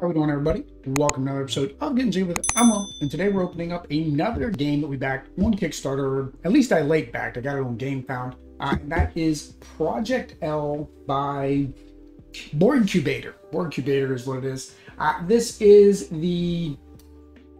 How we doing, everybody? Welcome to another episode of Getting Jiggly with It. And today we're opening up another game that we backed on Kickstarter. At least I late backed. I got it on GameFound. Uh, that is Project L by Boardcubator. Board Cubator is what it is. Uh, this is the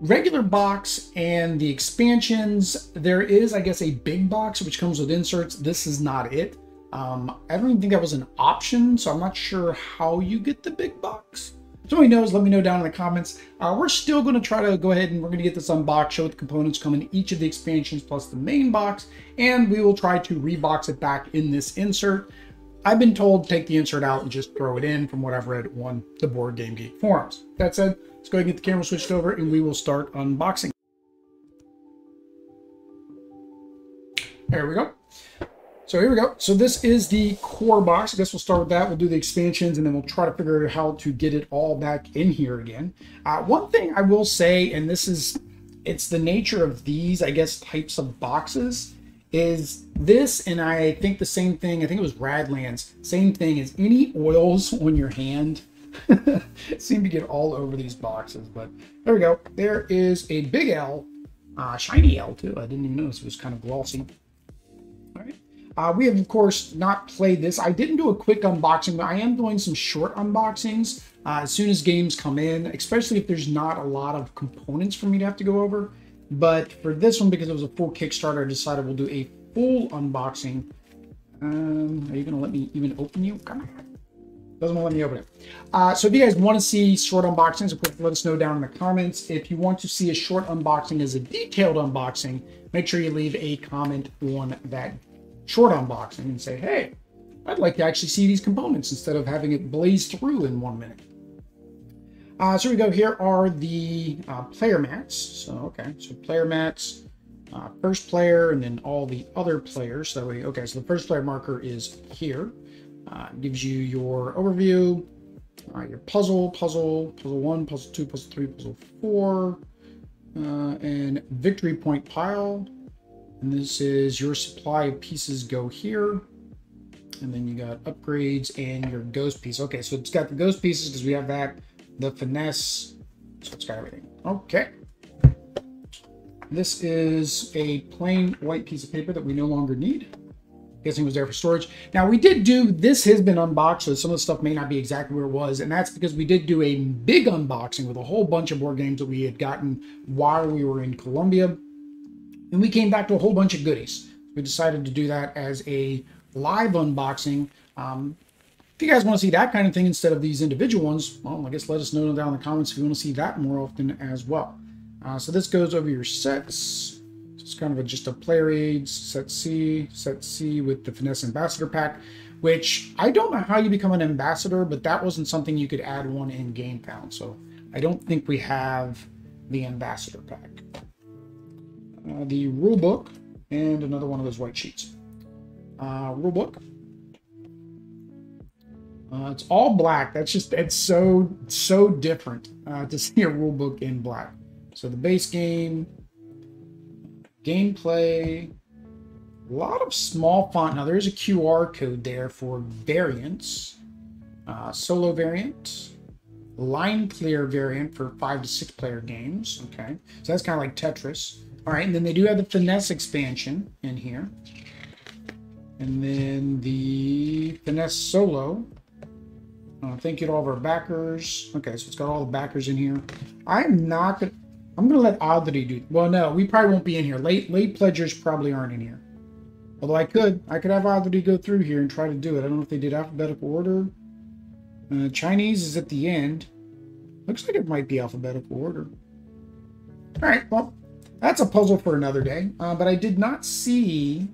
regular box and the expansions. There is, I guess, a big box which comes with inserts. This is not it. Um, I don't even think that was an option, so I'm not sure how you get the big box. Somebody knows, let me know down in the comments. Uh, we're still going to try to go ahead and we're going to get this unboxed, show the components come in each of the expansions plus the main box, and we will try to rebox it back in this insert. I've been told take the insert out and just throw it in from what I've read on the Board Game Geek forums. That said, let's go ahead and get the camera switched over and we will start unboxing. There we go. So here we go. So this is the core box. I guess we'll start with that. We'll do the expansions and then we'll try to figure out how to get it all back in here again. Uh, one thing I will say, and this is, it's the nature of these, I guess, types of boxes, is this, and I think the same thing, I think it was Radlands, same thing is any oils on your hand seem to get all over these boxes. But there we go. There is a big L, uh, shiny L too. I didn't even notice it was kind of glossy. All right. Uh, we have, of course, not played this. I didn't do a quick unboxing, but I am doing some short unboxings uh, as soon as games come in, especially if there's not a lot of components for me to have to go over. But for this one, because it was a full Kickstarter, I decided we'll do a full unboxing. Um, are you going to let me even open you? Doesn't want to let me open it. Uh, so if you guys want to see short unboxings, of course, let us know down in the comments. If you want to see a short unboxing as a detailed unboxing, make sure you leave a comment on that short unboxing and say, hey, I'd like to actually see these components instead of having it blaze through in one minute. Uh, so we go, here are the uh, player mats. So, okay, so player mats, uh, first player, and then all the other players. So, we, okay, so the first player marker is here. Uh, gives you your overview, uh, your puzzle, puzzle, puzzle one, puzzle two, puzzle three, puzzle four, uh, and victory point pile. And this is your supply of pieces go here. And then you got upgrades and your ghost piece. Okay, so it's got the ghost pieces because we have that, the finesse. So it's got everything. Okay. This is a plain white piece of paper that we no longer need. Guessing was there for storage. Now we did do, this has been unboxed, so some of the stuff may not be exactly where it was. And that's because we did do a big unboxing with a whole bunch of board games that we had gotten while we were in Colombia and we came back to a whole bunch of goodies. We decided to do that as a live unboxing. Um, if you guys want to see that kind of thing instead of these individual ones, well, I guess let us know down in the comments if you want to see that more often as well. Uh, so this goes over your sets. It's kind of a, just a player aids, set C, set C with the Finesse Ambassador pack, which I don't know how you become an ambassador, but that wasn't something you could add one in GameFound. So I don't think we have the ambassador pack uh, the rule book, and another one of those white sheets. Uh, rule book. Uh, it's all black. That's just, it's so, so different uh, to see a rule book in black. So the base game, gameplay, a lot of small font. Now there is a QR code there for variants, uh, solo variant, line clear variant for five to six player games. Okay, so that's kind of like Tetris. All right, and then they do have the Finesse expansion in here. And then the Finesse Solo. Uh, thank you to all of our backers. Okay, so it's got all the backers in here. I'm not gonna, I'm gonna let Audrey do, well, no, we probably won't be in here. Late, late pledgers probably aren't in here. Although I could, I could have Audrey go through here and try to do it. I don't know if they did alphabetical order. Uh, Chinese is at the end. Looks like it might be alphabetical order. All right, well, that's a puzzle for another day. Uh, but I did not see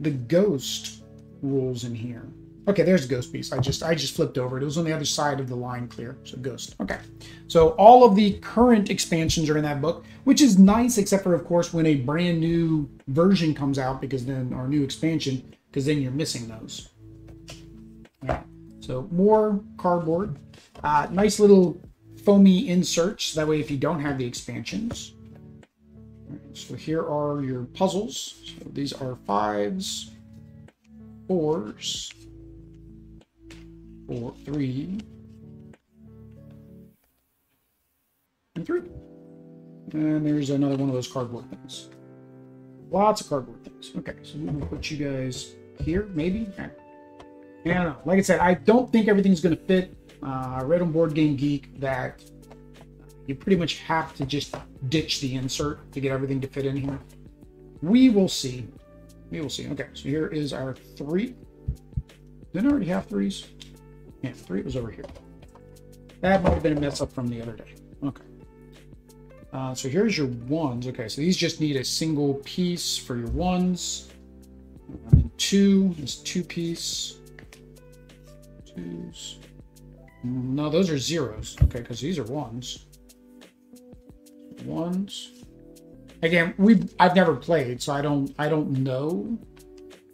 the ghost rules in here. Okay, there's a ghost piece. I just I just flipped over it. It was on the other side of the line clear. So ghost. Okay. So all of the current expansions are in that book, which is nice, except for of course when a brand new version comes out, because then our new expansion, because then you're missing those. Right. So more cardboard. Uh, nice little foamy inserts. That way, if you don't have the expansions, so here are your puzzles. So these are fives, fours, four, three, and three. And there's another one of those cardboard things. Lots of cardboard things. Okay, so I'm gonna put you guys here, maybe. I don't know. Like I said, I don't think everything's gonna fit. Uh, I read on Board Game Geek that you pretty much have to just ditch the insert to get everything to fit in here. We will see. We will see. Okay, so here is our three. Didn't I already have threes? Yeah, three was over here. That might have been a mess up from the other day. Okay. Uh, so here's your ones. Okay, so these just need a single piece for your ones. And two is two piece. Twos. No, those are zeros. Okay, because these are ones. Ones. Again, we I've never played, so I don't I don't know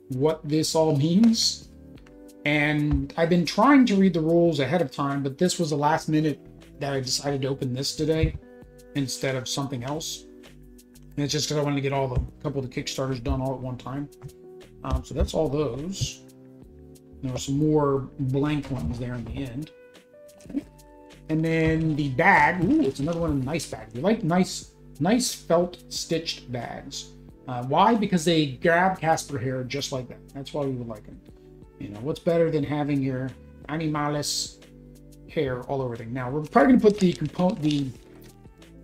what this all means. And I've been trying to read the rules ahead of time, but this was the last minute that I decided to open this today instead of something else. And it's just because I wanted to get all the couple of the Kickstarters done all at one time. Um, so that's all those. There are some more blank ones there in the end. And then the bag. Ooh, it's another one nice bags. We like nice, nice felt stitched bags. Uh, why? Because they grab Casper hair just like that. That's why we would like them. You know, what's better than having your Animalis hair all over thing? Now, we're probably going to put the component, the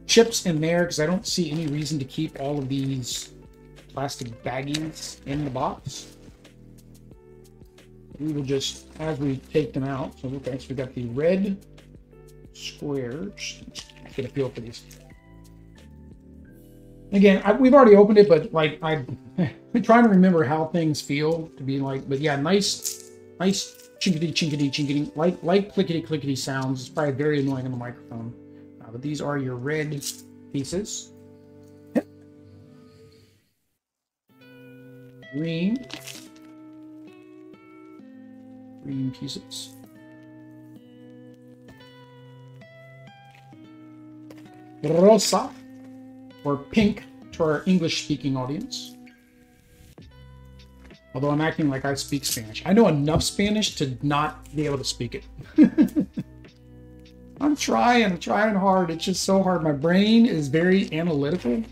chips in there because I don't see any reason to keep all of these plastic baggies in the box. We will just, as we take them out, so okay, so we got the red squares. Get a feel for these. Again, I, we've already opened it, but like I, I'm trying to remember how things feel to be like. But yeah, nice, nice chinkity chinkity chinkity, like like clickety clickety sounds. It's probably very annoying on the microphone. Uh, but these are your red pieces. Green. Green pieces. Rosa, or pink to our English speaking audience. Although I'm acting like I speak Spanish. I know enough Spanish to not be able to speak it. I'm trying, I'm trying hard. It's just so hard. My brain is very analytical.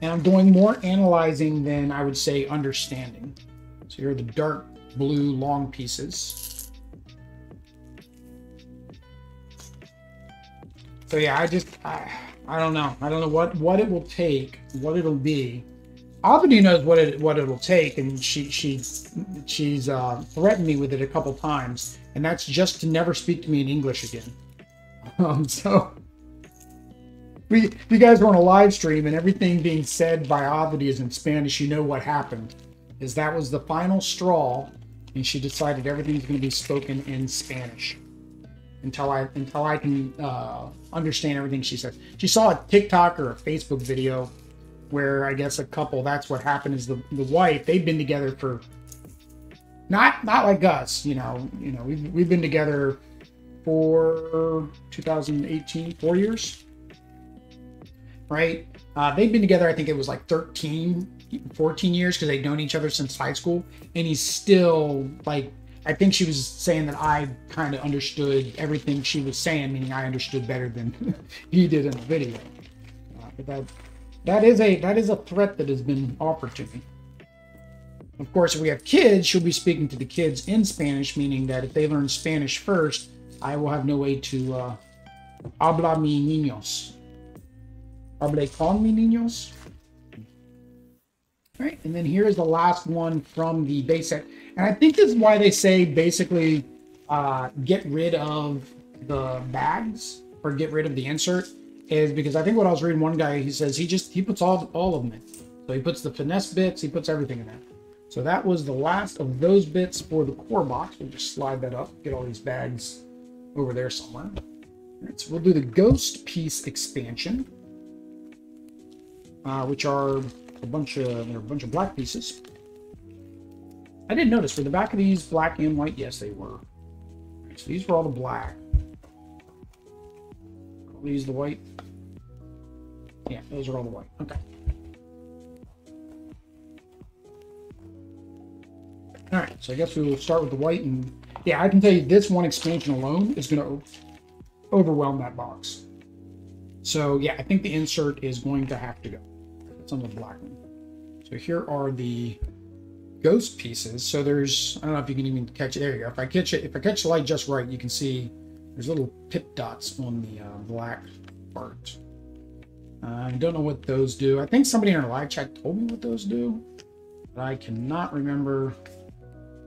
And I'm doing more analyzing than I would say understanding. So here are the dark blue long pieces. So yeah, I just, I, I don't know. I don't know what, what it will take, what it'll be. Albany knows what it what it'll take, and she she she's uh, threatened me with it a couple times, and that's just to never speak to me in English again. Um, so, we you guys were on a live stream and everything being said by Avadi is in Spanish, you know what happened. Is that was the final straw, and she decided everything's going to be spoken in Spanish until I until I can uh, understand everything she says. She saw a TikTok or a Facebook video where I guess a couple that's what happened is the the wife they've been together for not not like us, you know, you know we've we've been together for 2018 four years, right? Uh, they've been together I think it was like 13 14 years because they've known each other since high school and he's still like I think she was saying that I kind of understood everything she was saying, meaning I understood better than he did in the video. Uh, but that that is a that is a threat that has been offered to me. Of course, if we have kids, she'll be speaking to the kids in Spanish, meaning that if they learn Spanish first, I will have no way to uh, habla mi niños. Hable con mi niños. All right, and then here is the last one from the base set. And I think this is why they say basically uh, get rid of the bags or get rid of the insert is because I think what I was reading one guy he says he just he puts all all of them in. So he puts the finesse bits, he puts everything in there. So that was the last of those bits for the core box. We'll just slide that up, get all these bags over there somewhere. Right, so we'll do the ghost piece expansion, uh, which are a bunch of a bunch of black pieces. I didn't notice for the back of these black and white. Yes, they were. Right, so these were all the black. Are these the white. Yeah, those are all the white. Okay. All right, so I guess we will start with the white, and yeah, I can tell you this one expansion alone is going to overwhelm that box. So yeah, I think the insert is going to have to go. It's on the black one. So here are the ghost pieces. So there's, I don't know if you can even catch it. There you go. If I catch it, if I catch the light just right, you can see there's little pip dots on the uh, black part. I don't know what those do. I think somebody in our live chat told me what those do, but I cannot remember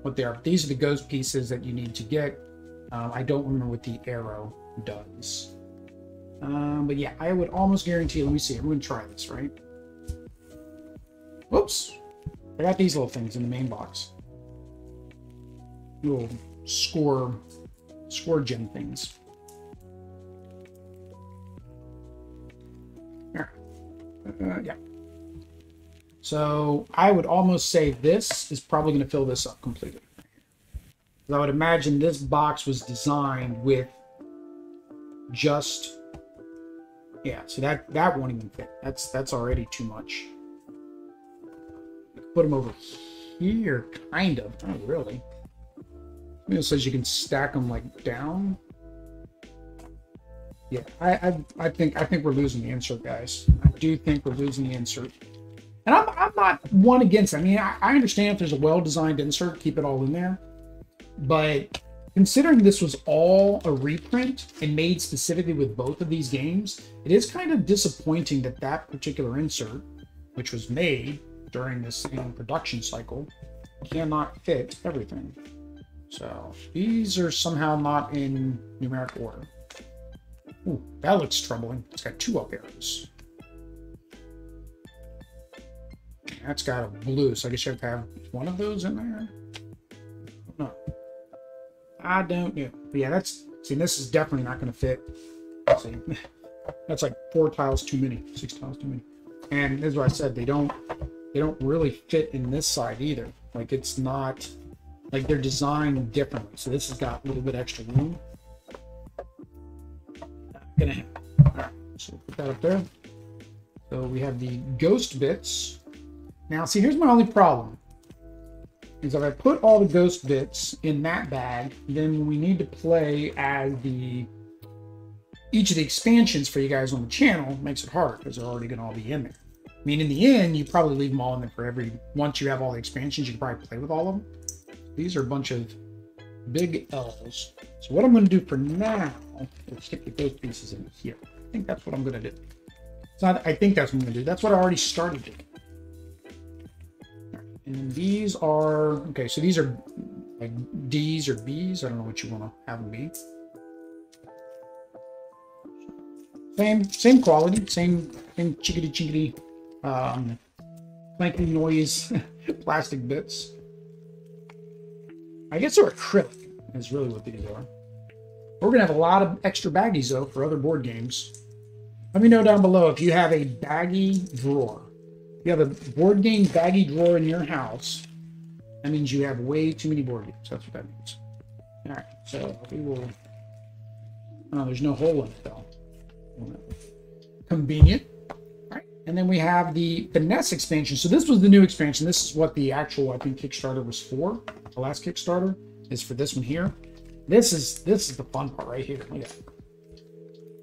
what they are. But These are the ghost pieces that you need to get. Um, I don't remember what the arrow does. Um, but yeah, I would almost guarantee, let me see, I'm going to try this, right? Whoops. I got these little things in the main box. Little score, score gem things. Uh, yeah. So I would almost say this is probably going to fill this up completely. I would imagine this box was designed with just yeah. So that that won't even fit. That's that's already too much. Put them over here, kind of. Not really. It says you can stack them like down. Yeah, I, I, I think I think we're losing the insert, guys. I do think we're losing the insert. And I'm, I'm not one against it. I mean, I, I understand if there's a well-designed insert, keep it all in there. But considering this was all a reprint and made specifically with both of these games, it is kind of disappointing that that particular insert, which was made during the same production cycle, cannot fit everything. So these are somehow not in numeric order. Ooh, that looks troubling. It's got two up arrows. That's got a blue, so I guess you have to have one of those in there. No. I don't know. But yeah, that's see, this is definitely not gonna fit. See, that's like four tiles too many, six tiles too many. And as I said, they don't they don't really fit in this side either. Like it's not like they're designed differently. So this has got a little bit extra room gonna. All right, so put that up there. So we have the ghost bits. Now, see, here's my only problem. Is if I put all the ghost bits in that bag, then we need to play as the each of the expansions for you guys on the channel makes it hard because they're already gonna all be in there. I mean, in the end, you probably leave them all in there for every, once you have all the expansions, you can probably play with all of them. These are a bunch of big L's. So what I'm going to do for now is stick the ghost pieces in here. I think that's what I'm going to do. It's not, I think that's what I'm going to do. That's what I already started doing. And these are, okay, so these are like D's or B's. I don't know what you want to have them be. Same, same quality, same, same chickadee chickadee, um, clanking noise, plastic bits. I guess they're acrylic, is really what these are. We're going to have a lot of extra baggies, though, for other board games. Let me know down below if you have a baggy drawer. If you have a board game baggy drawer in your house, that means you have way too many board games. That's what that means. All right, so we will... Oh, there's no hole in it, though. Convenient. And then we have the Finesse expansion. So this was the new expansion. This is what the actual, I think, Kickstarter was for the last Kickstarter is for this one here. This is this is the fun part right here. Look at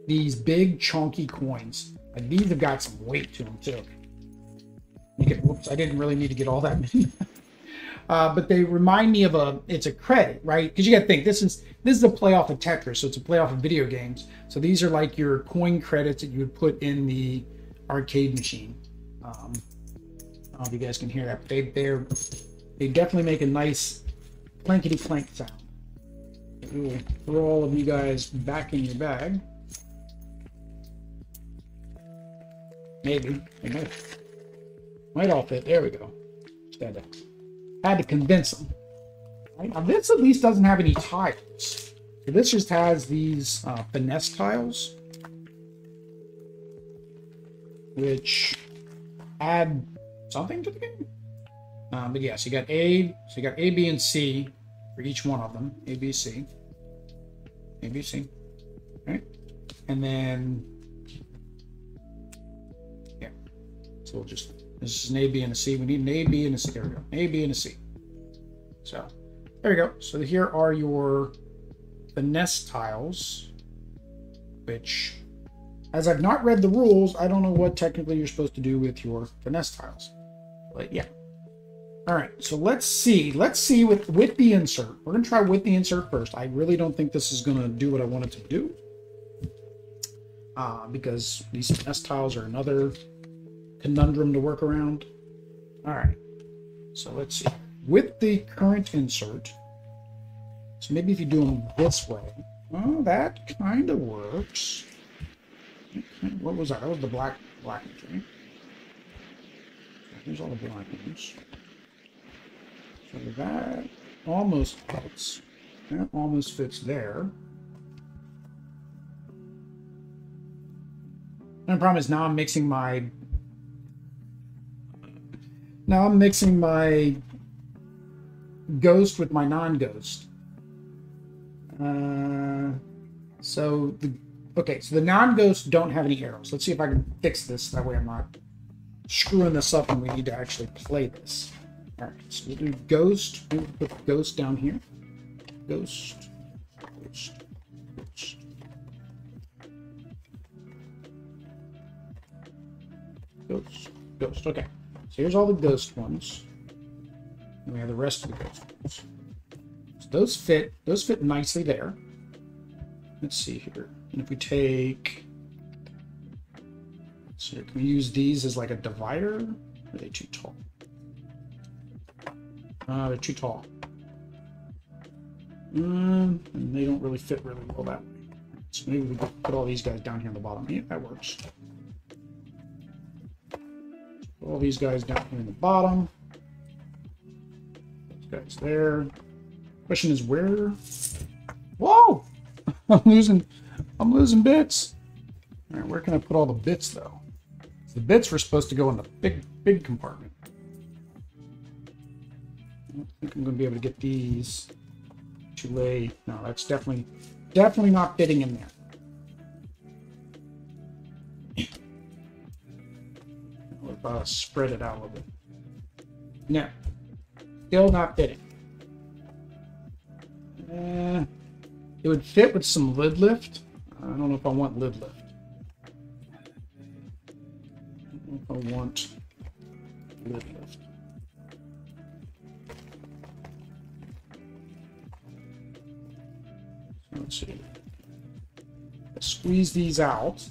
these big chunky coins. Like these have got some weight to them too. Get, whoops, I didn't really need to get all that many. uh, but they remind me of a it's a credit, right? Because you got to think this is this is a play off of Tetris, so it's a play off of video games. So these are like your coin credits that you would put in the arcade machine. Um, I don't know if you guys can hear that, but they they're they definitely make a nice clankety clank sound. We will throw all of you guys back in your bag. Maybe. They might, all fit. There we go. Had to, had to convince them. Right? Now this at least doesn't have any tiles. So this just has these uh, finesse tiles, which add something to the game. Um, but yes, yeah, so you got A, so you got A, B, and C for each one of them. A, B, C. A, B, C. Right? And then, yeah. So we'll just, this is an A, B, and a C. We need an A, B, and a C. There we go. A, B, and a C. So there you go. So here are your finesse tiles, which as I've not read the rules, I don't know what technically you're supposed to do with your finesse tiles. But yeah. All right, so let's see. Let's see with, with the insert. We're going to try with the insert first. I really don't think this is going to do what I want it to do. Uh, because these finesse tiles are another conundrum to work around. All right, so let's see. With the current insert, so maybe if you do them this way, well, that kind of works. What was that? That was the black black right? Here's all the black ones. So that almost fits. That almost fits there. And the problem is now I'm mixing my now I'm mixing my ghost with my non-ghost. Uh, so the okay, so the non-ghosts don't have any arrows. Let's see if I can fix this. That way I'm not screwing this up and we need to actually play this. All right, so we'll do ghost. We'll put ghost down here. Ghost, ghost, ghost. Ghost, ghost. Okay, so here's all the ghost ones. And we have the rest of the ghost ones. So those fit. Those fit nicely there. Let's see here. And if we take so can we use these as like a divider? Are they too tall? Uh, they're too tall. Mm, and they don't really fit really well that way. So maybe we put all these guys down here on the bottom. Yeah, that works. Put all these guys down here in the bottom. Guys there. Question is where? Whoa! I'm losing, I'm losing bits. All right, where can I put all the bits though? The bits were supposed to go in the big, big compartment. I don't think I'm going to be able to get these to lay. No, that's definitely, definitely not fitting in there. Uh, spread it out a little bit? No, still not fitting. Uh, it would fit with some lid lift. I don't know if I want lid lift. I want lid lift. Let's see. Squeeze these out.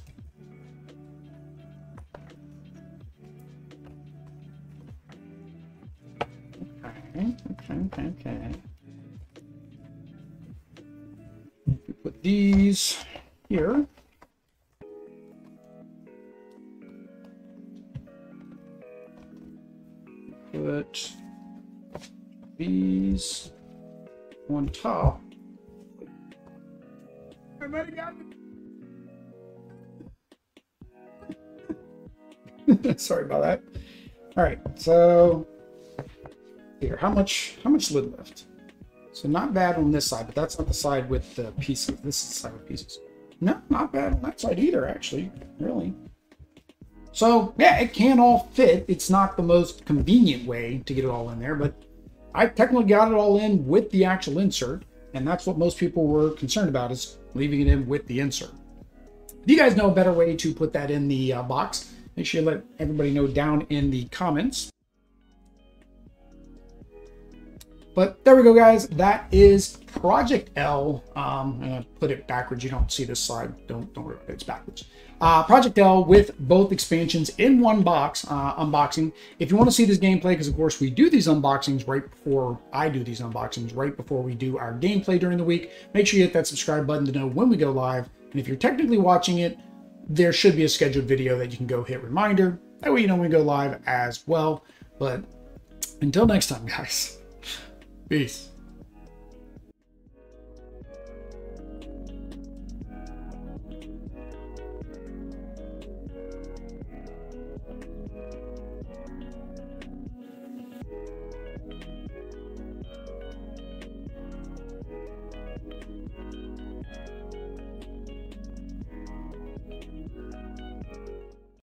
Okay, okay, okay, okay. Put these here. put these on top. Everybody got it. Sorry about that. All right, so here, how much how much lid left? So not bad on this side, but that's not the side with the pieces. This is the side with pieces. No, not bad on that side either, actually. Really. So yeah, it can all fit. It's not the most convenient way to get it all in there, but I technically got it all in with the actual insert. And that's what most people were concerned about is leaving it in with the insert. If you guys know a better way to put that in the uh, box, make sure you let everybody know down in the comments. But there we go, guys. That is Project L. Um, I'm gonna put it backwards. You don't see this slide. Don't don't worry, it's backwards. Uh, Project L with both expansions in one box uh, unboxing. If you want to see this gameplay, because of course we do these unboxings right before I do these unboxings, right before we do our gameplay during the week, make sure you hit that subscribe button to know when we go live. And if you're technically watching it, there should be a scheduled video that you can go hit reminder. That way you know when we go live as well. But until next time, guys. Peace.